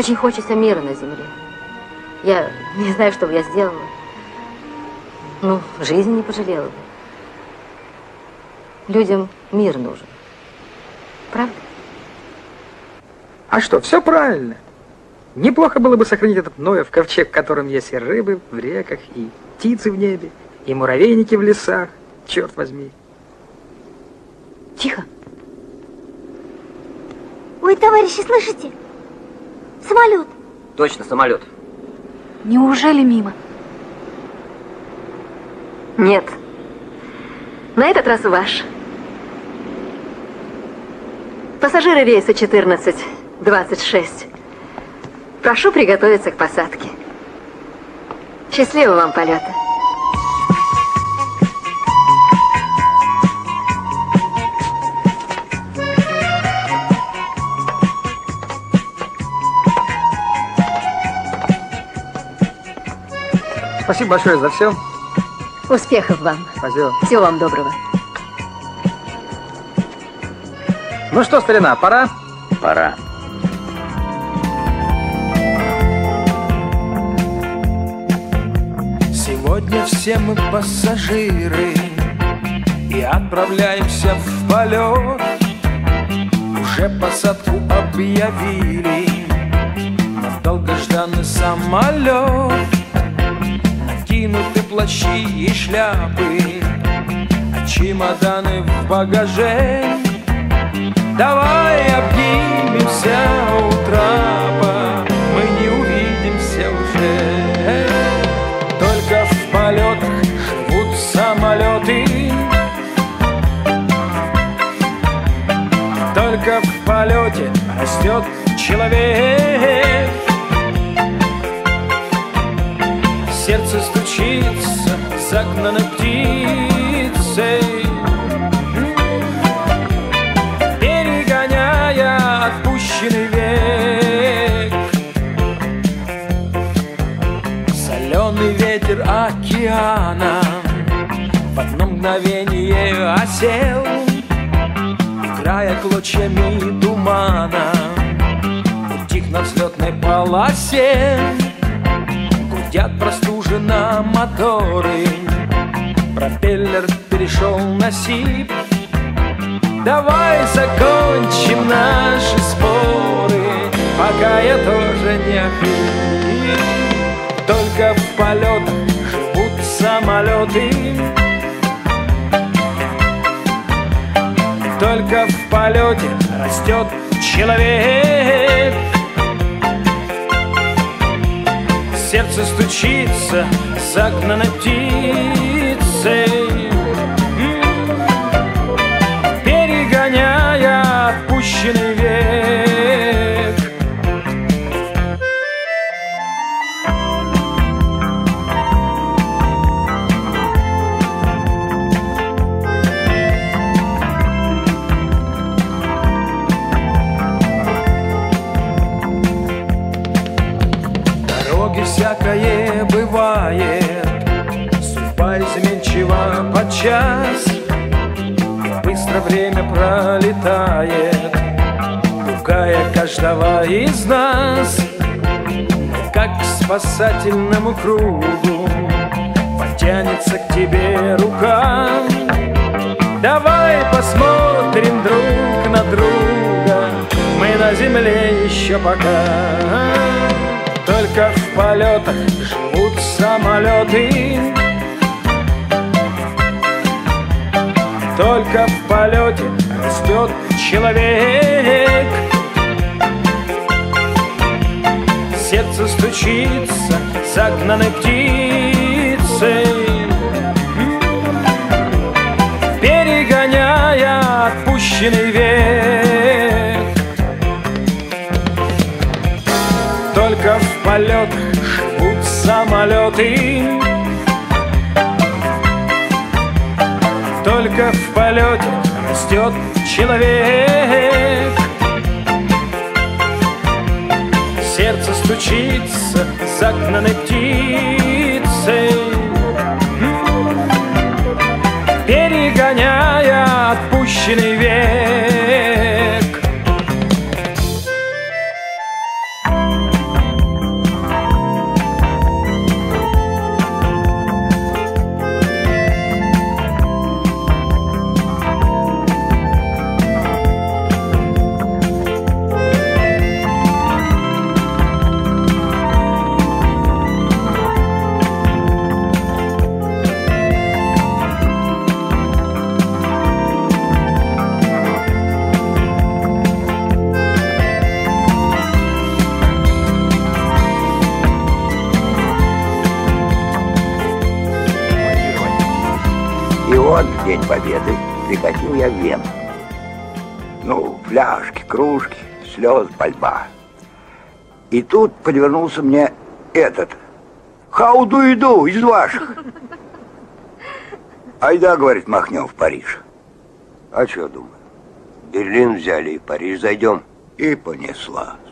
Очень хочется мира на земле. Я не знаю, что бы я сделала. Ну, жизни не пожалела бы. Людям мир нужен. Правда? А что, все правильно. Неплохо было бы сохранить этот Ноев ковчег, в котором есть и рыбы в реках, и птицы в небе, и муравейники в лесах. Черт возьми. Тихо. Ой, товарищи, слышите? Самолет. Точно, самолет. Неужели мимо? Нет. На этот раз ваш. Пассажиры рейса 1426. Прошу приготовиться к посадке. Счастливого вам полета. Спасибо большое за все. Успехов вам. Спасибо. Всего вам доброго. Ну что, старина, пора? Пора. Сегодня все мы пассажиры И отправляемся в полет Уже посадку объявили На долгожданный самолет Накинуты плащи и шляпы А чемоданы в багаже. Давай обнимемся у трапа Мы не увидимся уже. Только в полетах живут самолеты. Только в полете растет человек. Сердце стучится загнанной птицей. Перегоняя отпущенный век. Соленый ветер океана В одно мгновение осел. Края клочьями тумана Утих на взлетной полосе Гудят простуженно моторы. Пропеллер перешел на сип. Давай закончим наши споры. Пока я тоже не охрип Только в полетах живут самолеты. Только в полете растет человек Сердце стучится загнанной птицей подчас Быстро время пролетает Пугая каждого из нас. Как к спасательному кругу Потянется к тебе рука. Давай посмотрим друг на друга Мы на земле еще пока. Только в полетах живут самолеты Только в полете растет человек. Сердце стучится загнанной птицей Перегоняя отпущенный век. Только в полетах живут самолеты Только в полете растет человек. Сердце стучится загнанной птицей Перегоняя отпущенный век День Победы прикатил я в Вену. Ну, фляжки, кружки, слез, пальба. И тут подвернулся мне этот. Хауду иду из ваших. Айда, говорит, махнем в Париж. А что, думаю? Берлин взяли и Париж зайдем. И понеслась.